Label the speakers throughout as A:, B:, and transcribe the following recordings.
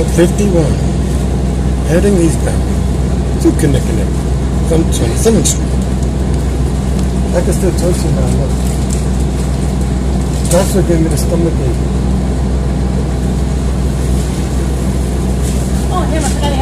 A: Route 51, heading eastbound to Kinnickinnic from 27th Street. I can still touch you now, look. That's what gave me the stomach ache.
B: Oh, damn,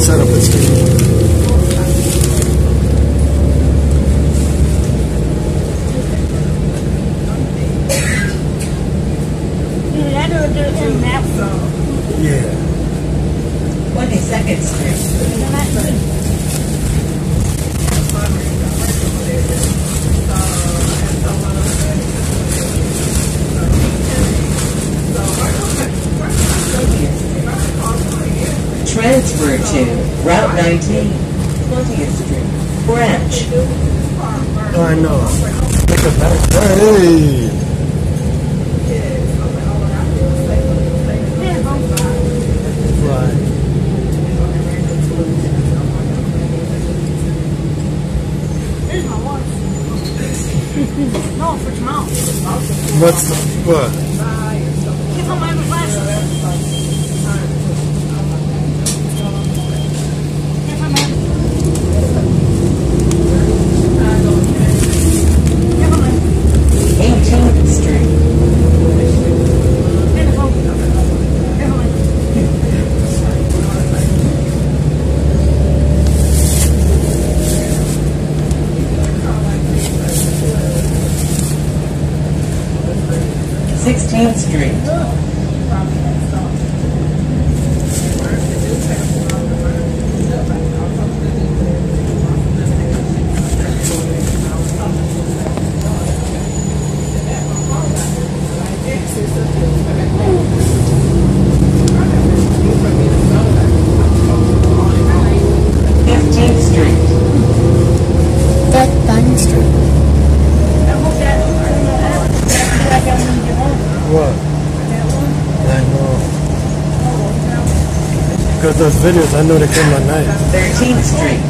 A: set up the street.
B: Either that or do it in that phone.
A: Yeah.
C: 22nd Street. Transfer to Route 19, 20th Street, Branch.
A: Oh, I know. Look at that. Hey. Right.
B: Here's my watch. no, for tomorrow.
A: What's what?
C: Fifteenth Street.
A: That Bun Street.
B: I hope that- I got when you get home.
A: What? I know. Because those videos, I know they came at night.
C: 13th Street.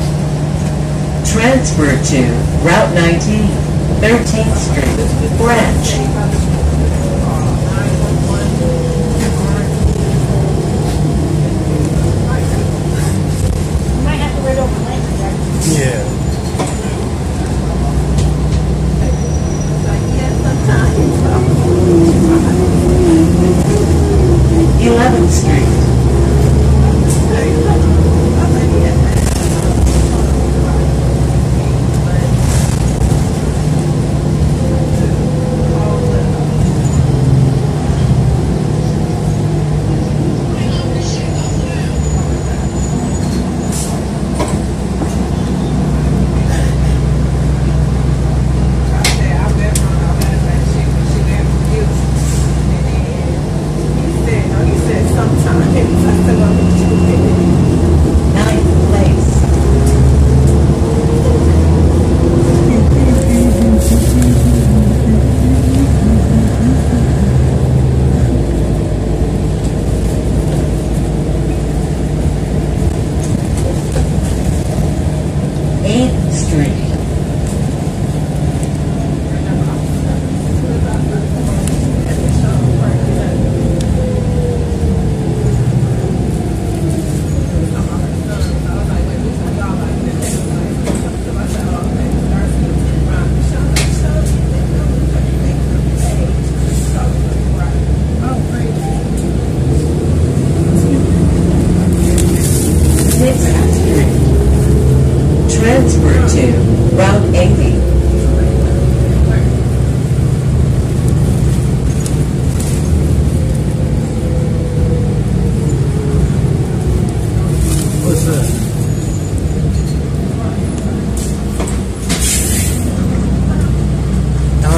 C: Transfer to Route 19, 13th Street, Branch.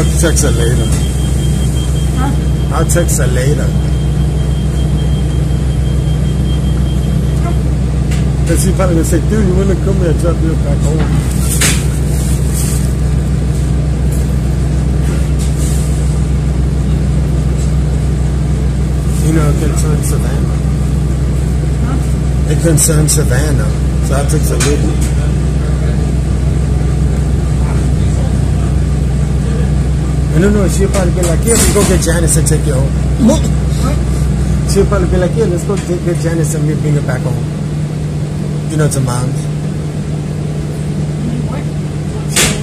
A: I'll text her later. I'll text her later. Cause she probably gonna say, dude, you wanna come here and drop me back home? You know, it concerns Savannah. It concerns Savannah, so I took the I don't she'll probably be like, yeah, we go get Janice and take you home. She'll probably be like, yeah, let's go take, get Janice and we bring her back home. You know, to mom's.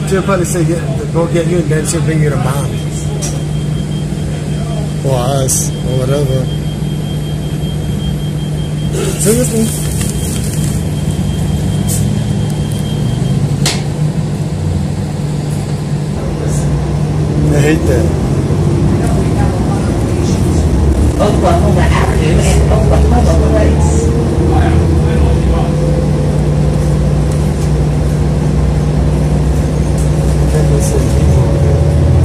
A: She'll probably say, yeah, go get you and then she'll bring you to mom's. Or us, or whatever. Seriously? I hate that.
C: Oklahoma Avenue and Oklahoma Place.
A: Can't listen.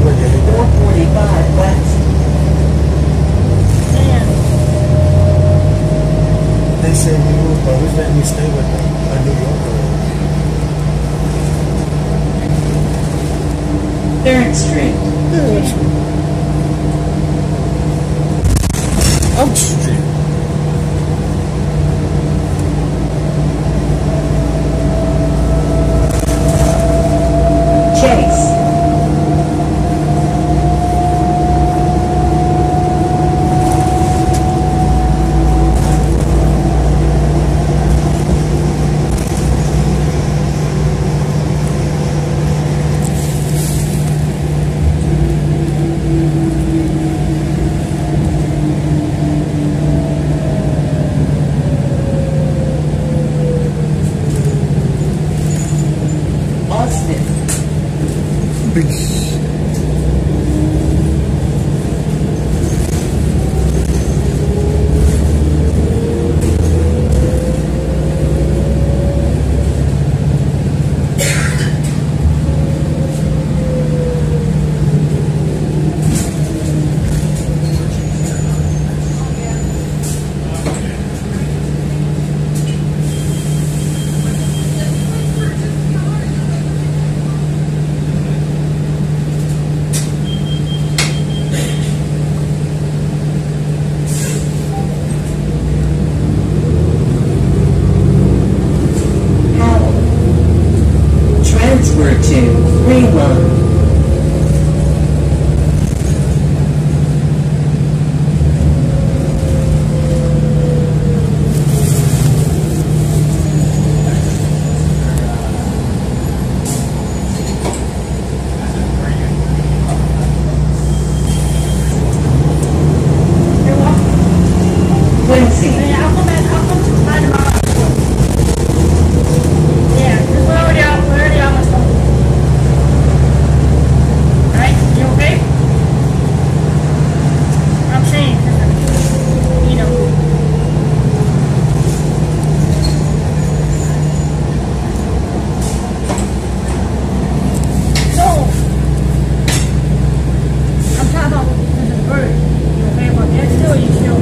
A: Look, I hate that.
C: 445 West.
A: They say you, but who's letting you stay with them? A New Yorker.
C: Third Street.
A: Yeah, that's Out Street.
C: Chase. Austin.
A: Big.
C: Howell. Transfer to Greenlawn. Quincy.
B: I'll come back, I'll come by tomorrow. Yeah, 'cause we're already out, we're already on the phone. Alright, you okay? I'm saying, 'cause, you know. So, I'm talking about the bird. You okay about that still, or you still?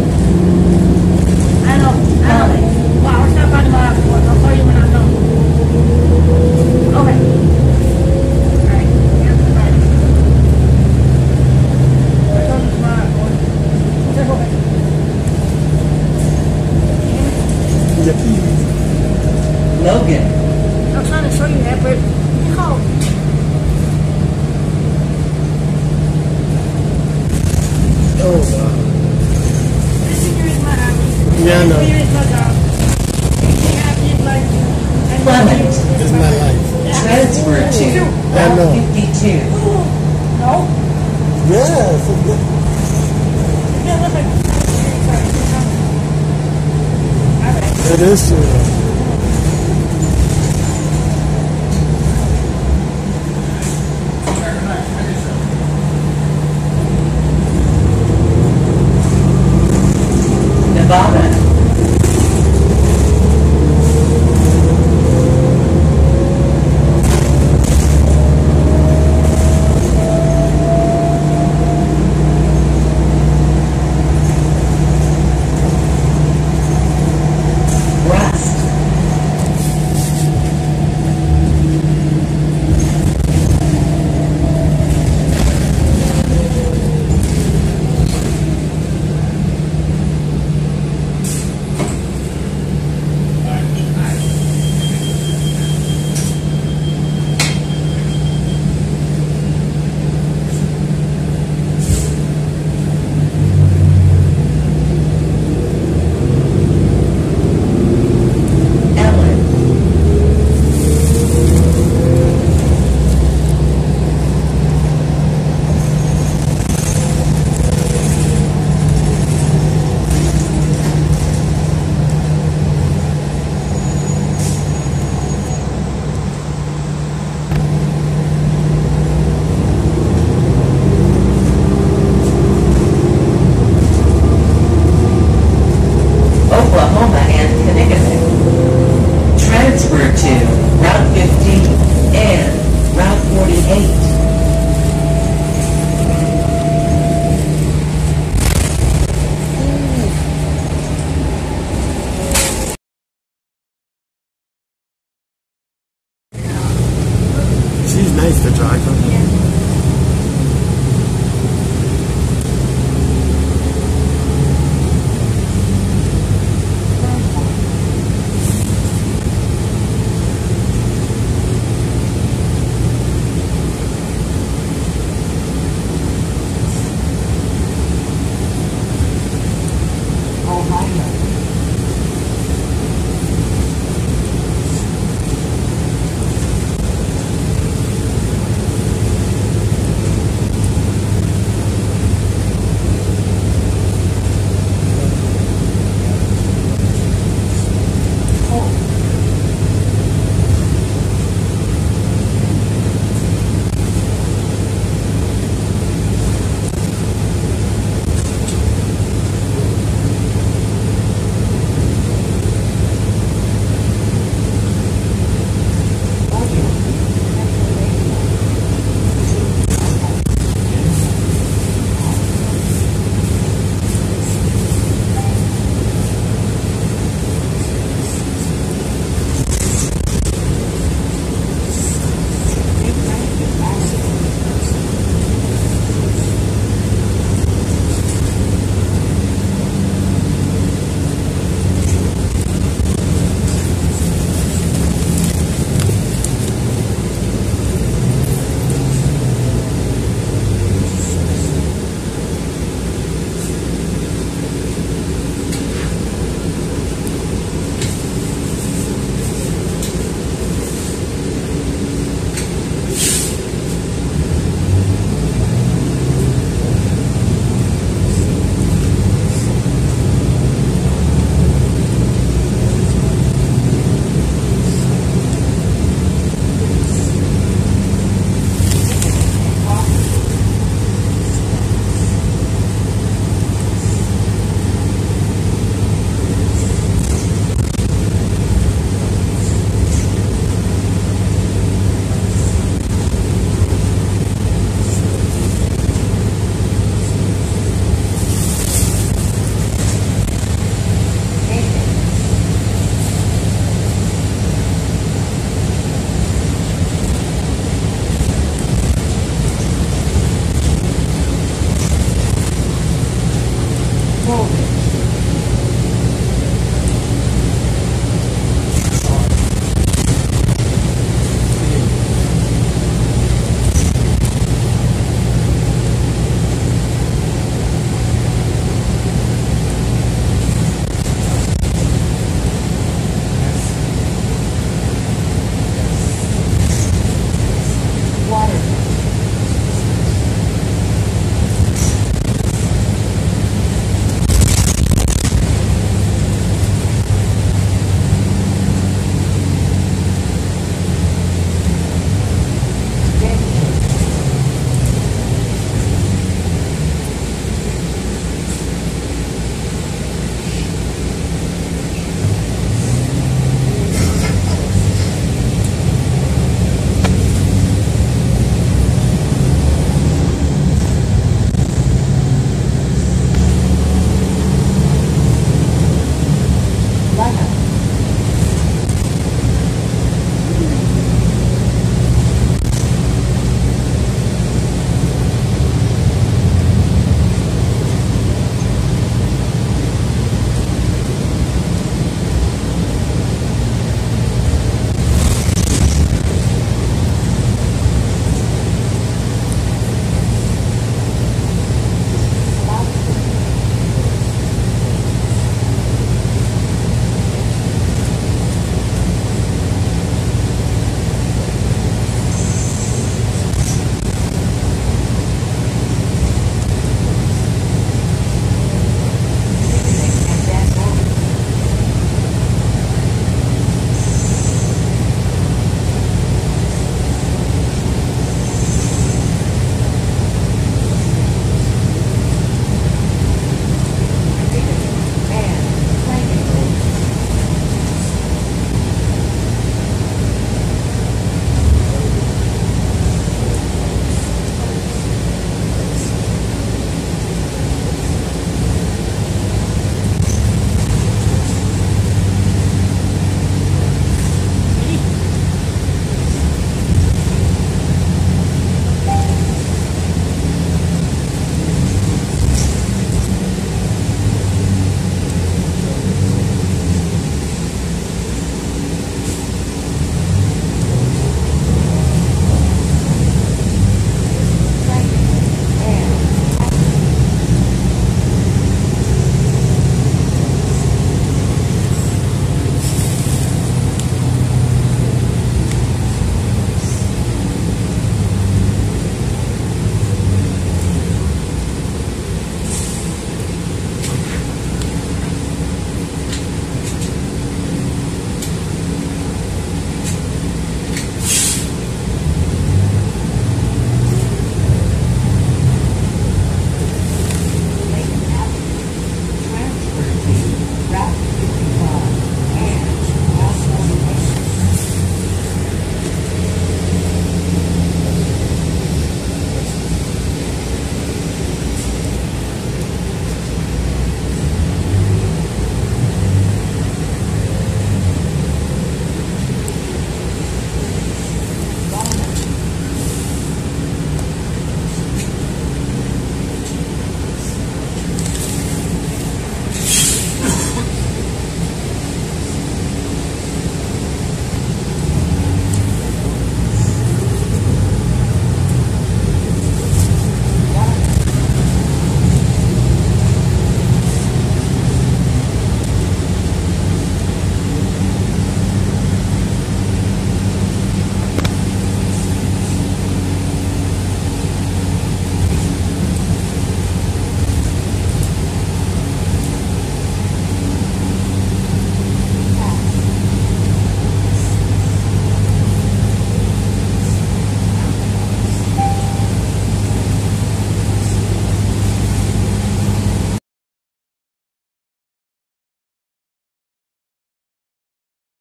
B: I know, I know. Well, I'll stop by tomorrow afterwards. I'll call you when I'm done. Okay. Alright, yeah, bye. I'll call you tomorrow afterwards. Just okay.
A: Yeah.
C: Logan.
B: I'm trying to show you that, but you